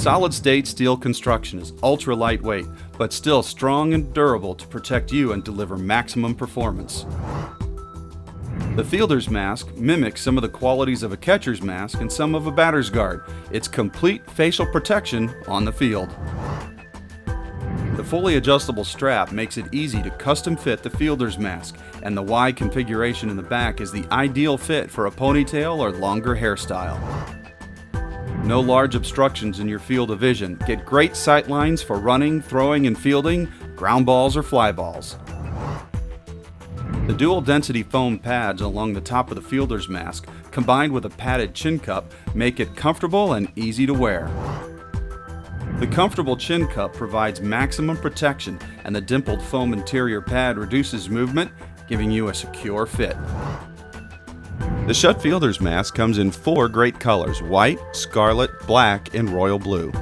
Solid state steel construction is ultra lightweight, but still strong and durable to protect you and deliver maximum performance. The fielder's mask mimics some of the qualities of a catcher's mask and some of a batter's guard. It's complete facial protection on the field. The fully adjustable strap makes it easy to custom fit the fielder's mask, and the Y configuration in the back is the ideal fit for a ponytail or longer hairstyle. No large obstructions in your field of vision. Get great sight lines for running, throwing, and fielding, ground balls or fly balls. The dual density foam pads along the top of the fielder's mask, combined with a padded chin cup, make it comfortable and easy to wear. The comfortable chin cup provides maximum protection, and the dimpled foam interior pad reduces movement, giving you a secure fit. The Schutt Fielder's mask comes in four great colors white, scarlet, black, and royal blue.